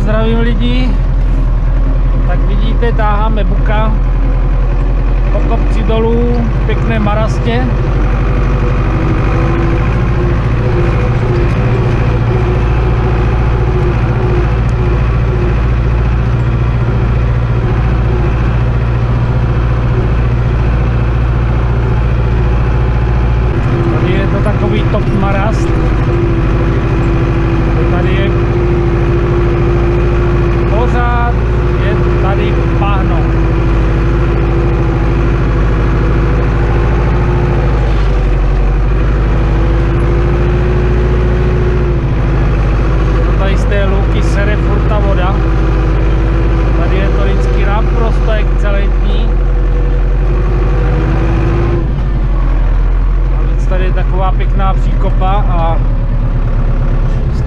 zdravím lidi.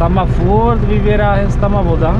Stama Ford Vivera Stama Woda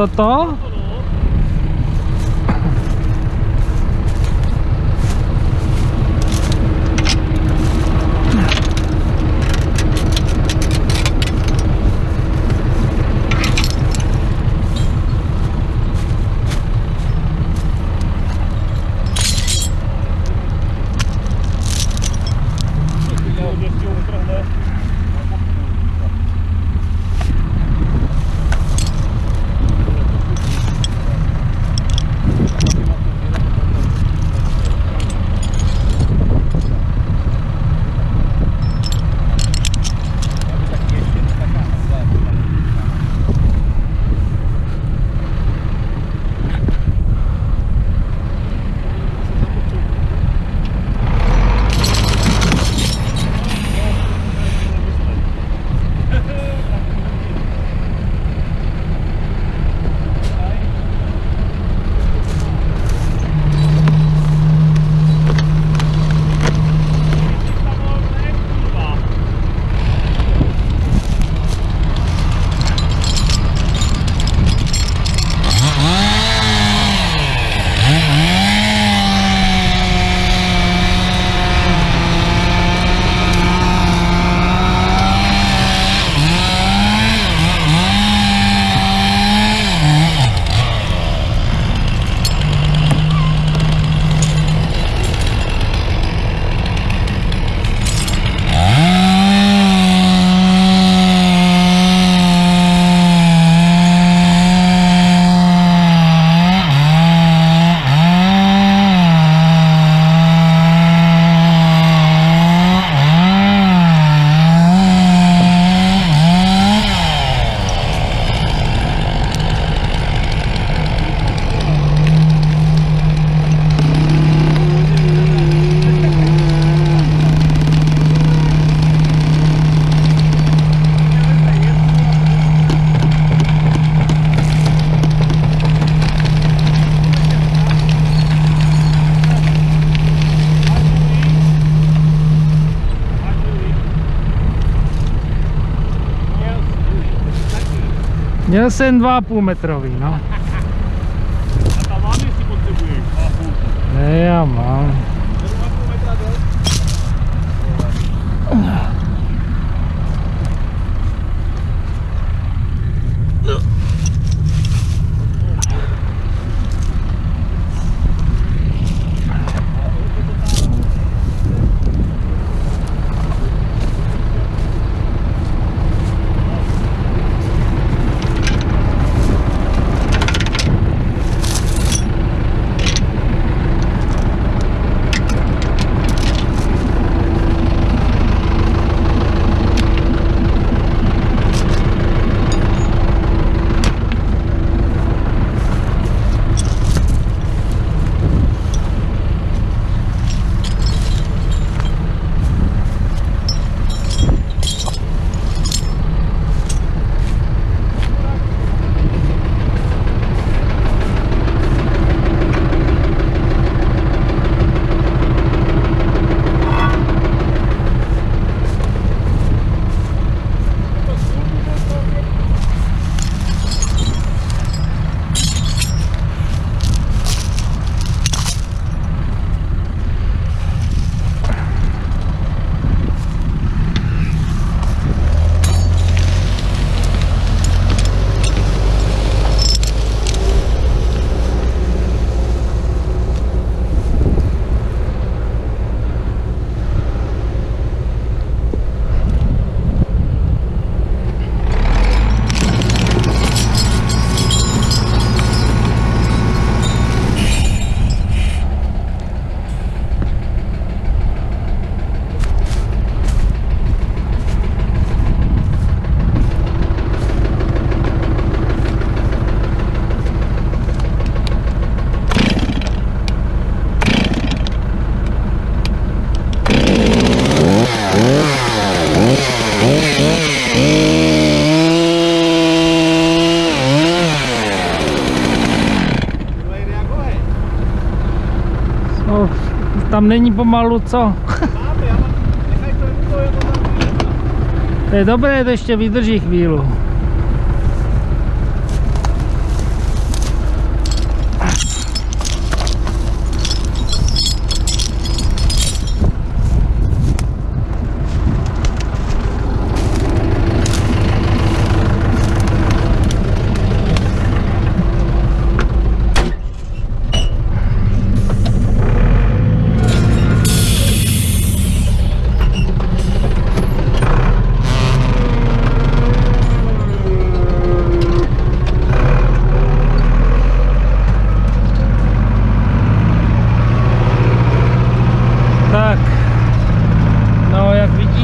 Totoo? Jsem 2,5 metrový, no. Tam není pomalu co. To je dobré, to ještě vydrží chvíli.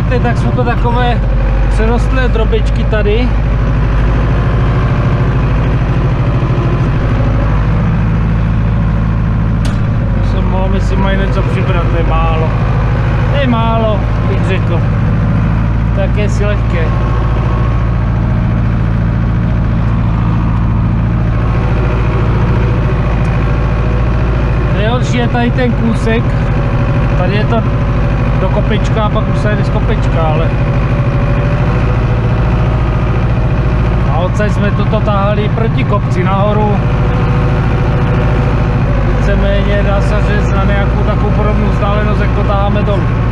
vidíte, tak jsou to takové přerostlé drobičky tady. Jsem mohl, myslím, mají něco přibrat, to je málo. To je málo, bych řekl. Tak je si lehké. Nejhorší je tady ten kůsek. Tady je to do kopečka a pak už se jde z kopečka, ale... A odsaď jsme toto tahali proti kopci nahoru. Víceméně dá se říct na nějakou takovou podobnou vzdálenost, jak to taháme dolů.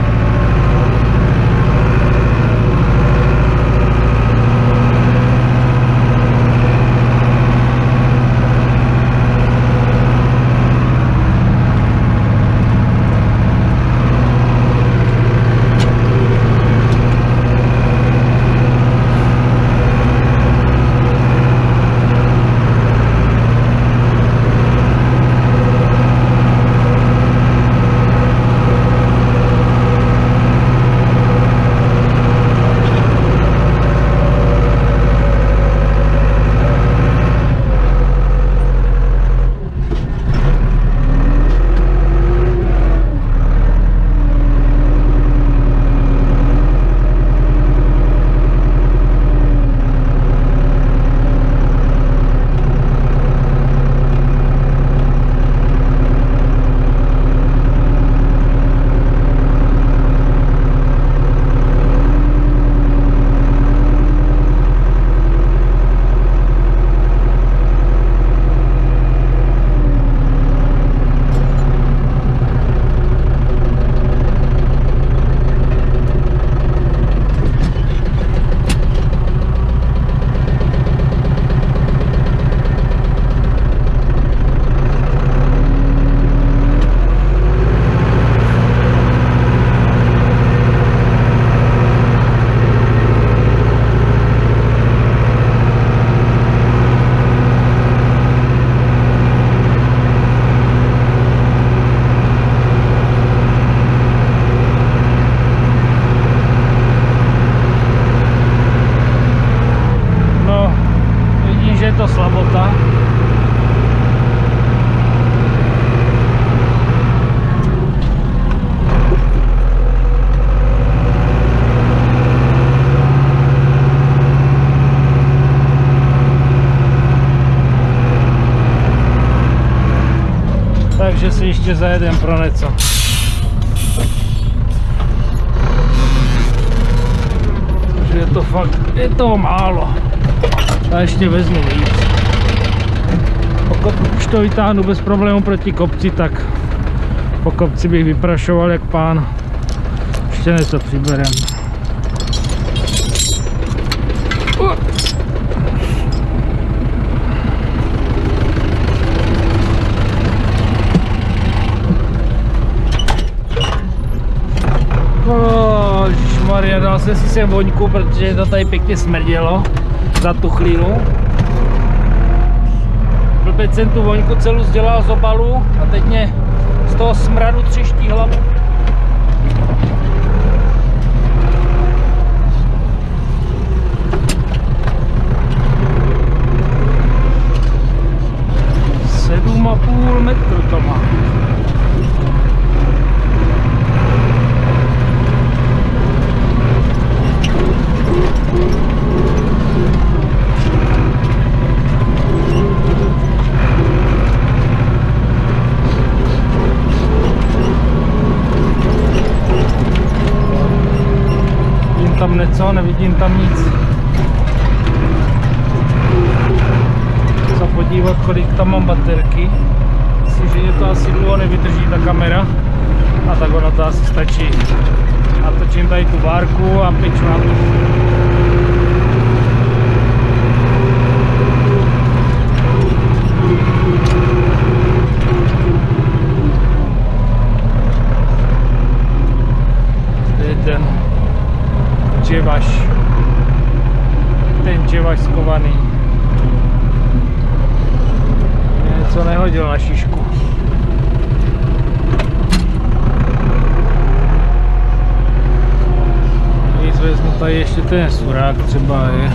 Takže si ještě zajedem pro něco. Že je to fakt, je toho málo. A ještě vezmu víc. Pokud už to vytáhnu bez problémů proti kopci, tak po kopci bych vyprašoval jak pán. Ještě něco přiberem. Jsem si sem voňku, protože to tady pěkně smrdělo za tu chvíli. Blbec jsem tu voňku celou sdělal z obalu a teď mě z toho smradu třeští hlavu. Tam nic. Tady ještě ten surák třeba je.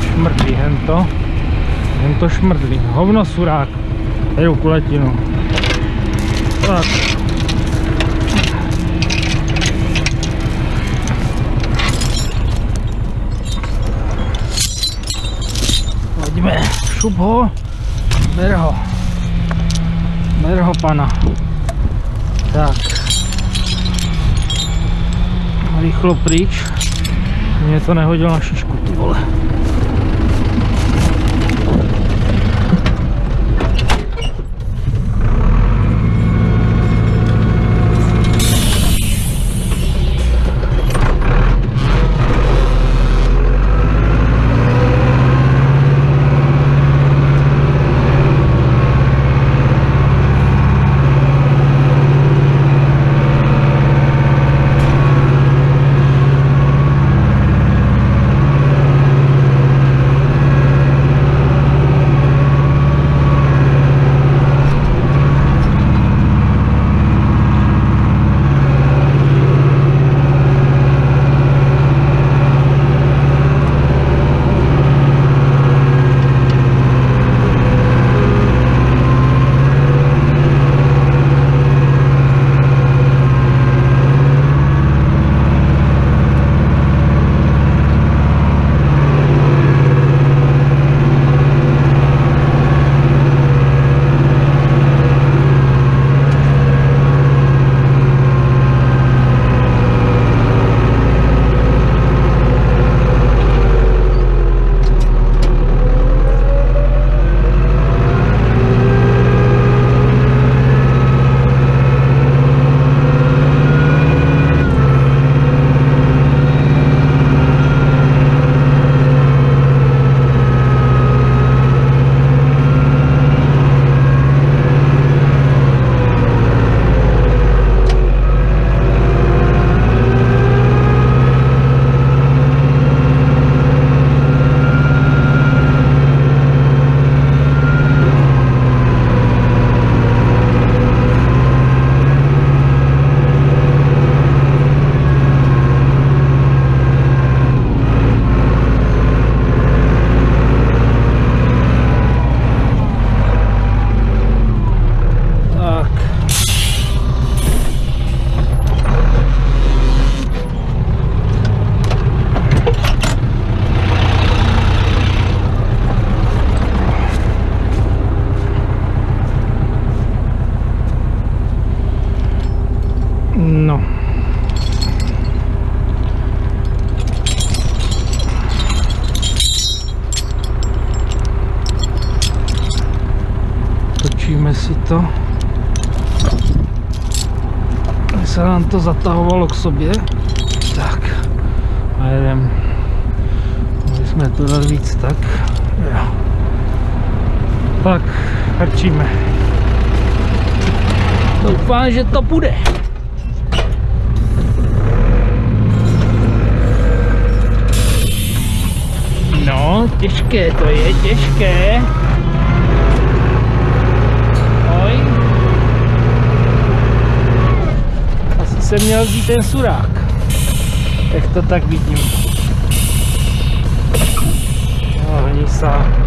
šmrdlí hento. Hento šmrdlí. Hovno surák. Jedu kuletinu. Tak. Pojďme, šup ho, ber ho. Ber ho pana. Tak. Rychlo pryč. Mě to nehodilo na šišku, ty vole. Točíme si to. Aby se nám to zatahovalo k sobě. Tak. A jedem. Mohli jsme to dát víc, tak. Jo. Tak, hrčíme. Doufám, že to bude. No, těžké to je, těžké. Oj. Asi jsem měl vzít ten surák. Jak to tak vidím. No, hnisa.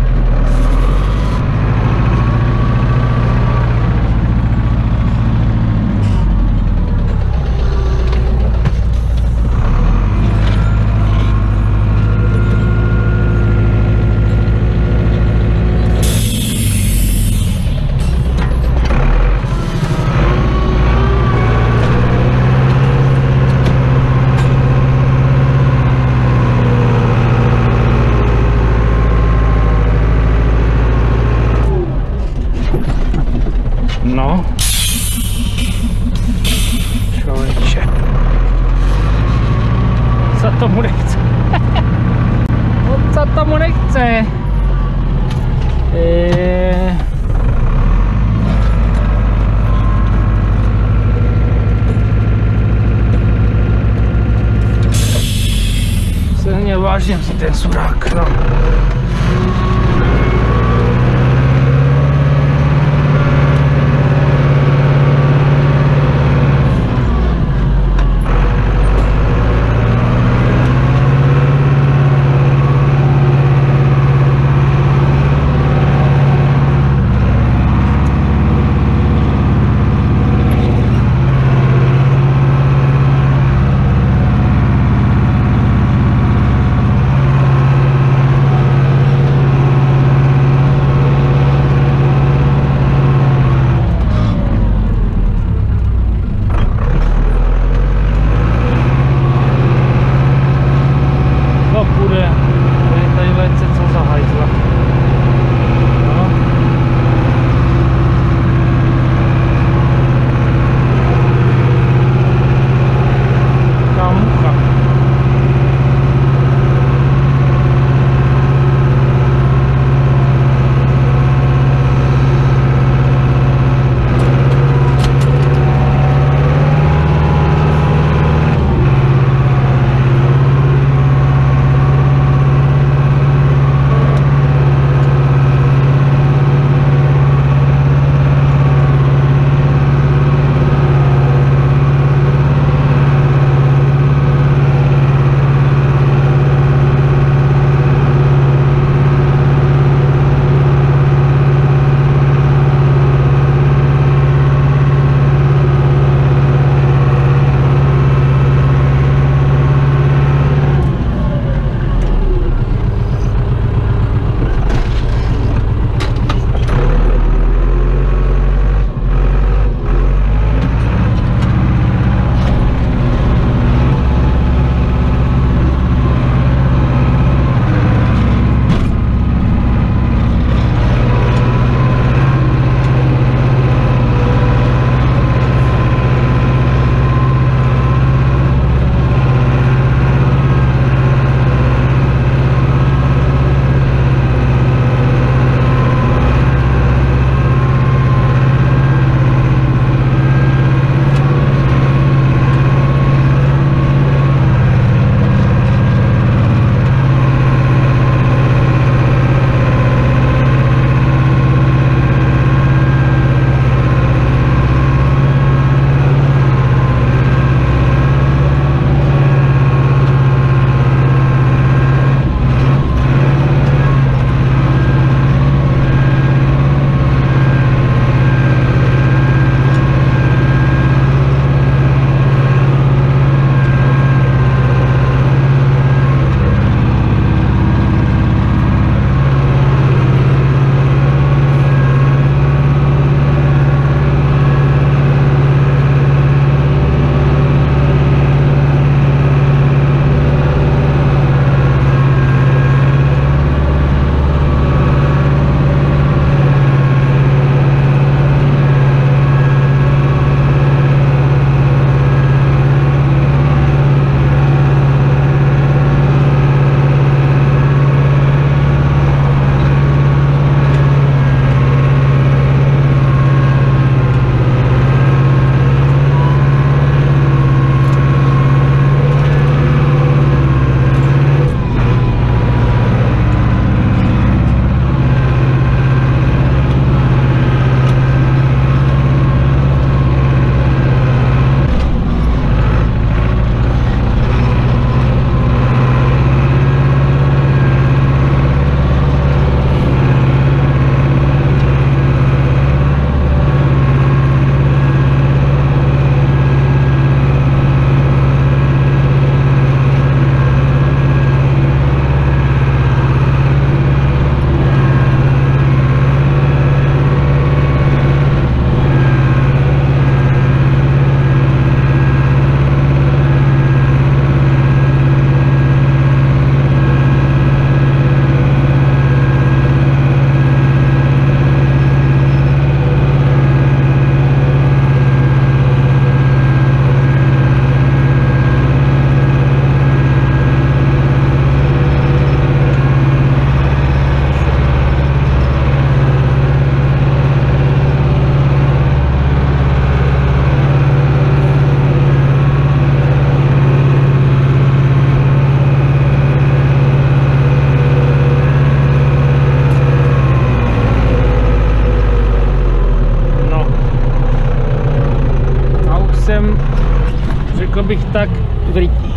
Bych tak v rytí.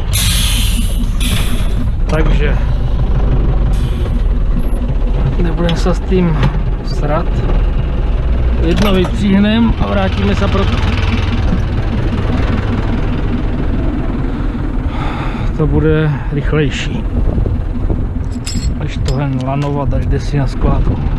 Takže nebudeme se s tím srat. Jedno vypříhnem a vrátíme se proto. To bude rychlejší. Až to jen lanovat, až jde si na skládku.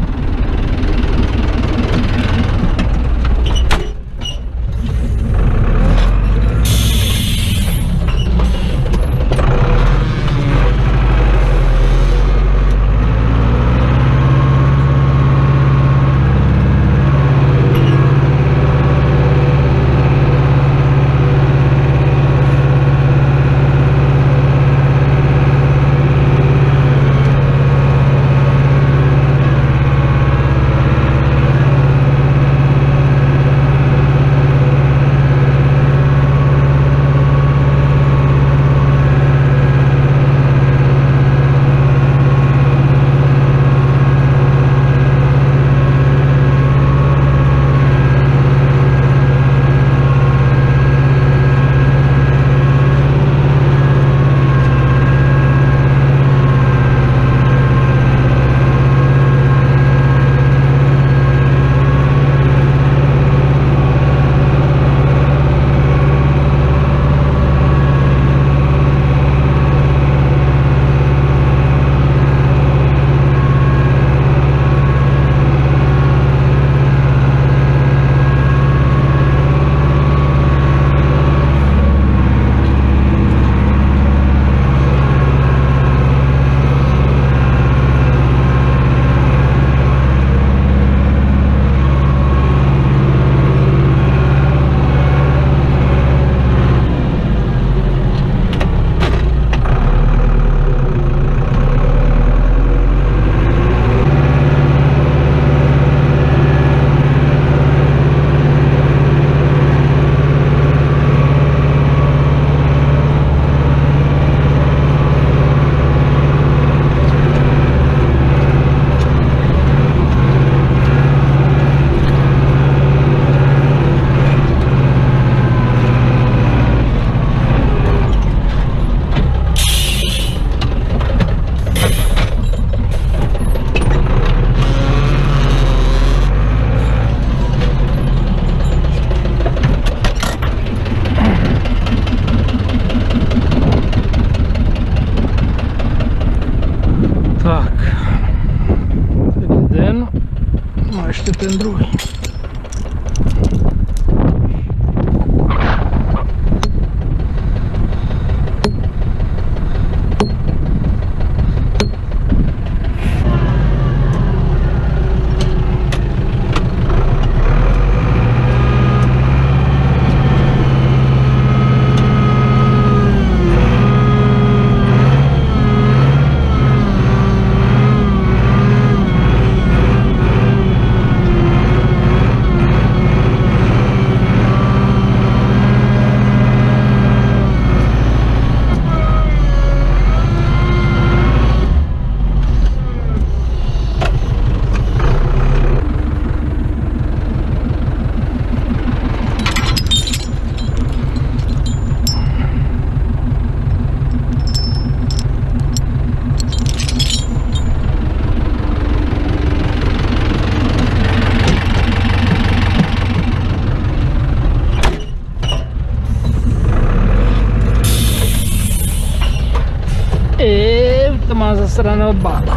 Run out bar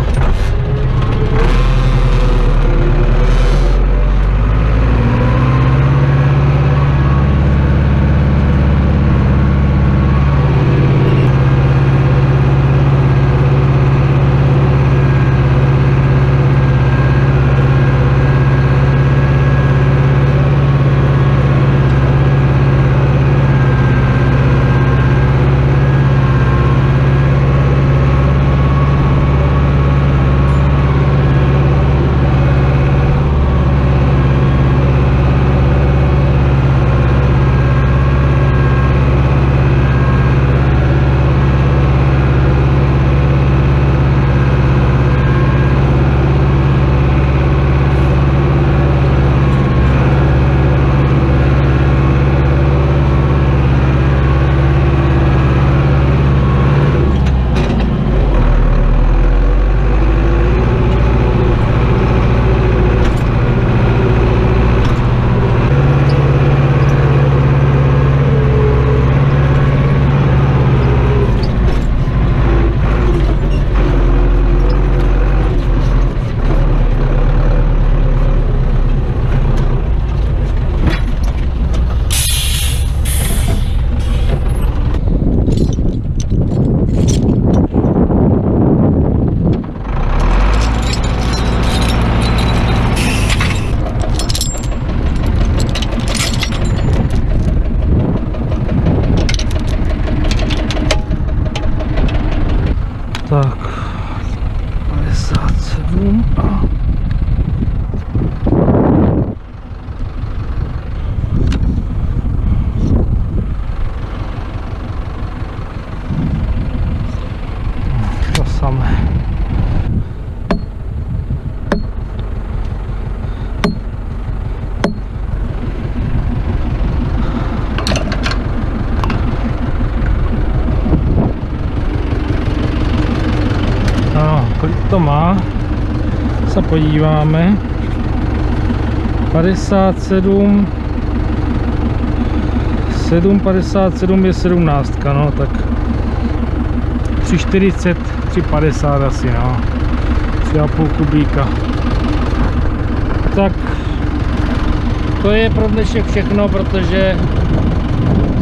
podíváme. 57 7,57 je 17, no tak 3,40, 3,50 asi, no. 3,5 kubíka. Tak to je pro dnešek všechno, protože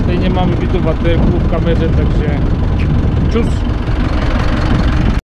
stejně mám vybitou baterku v kameře, takže čus.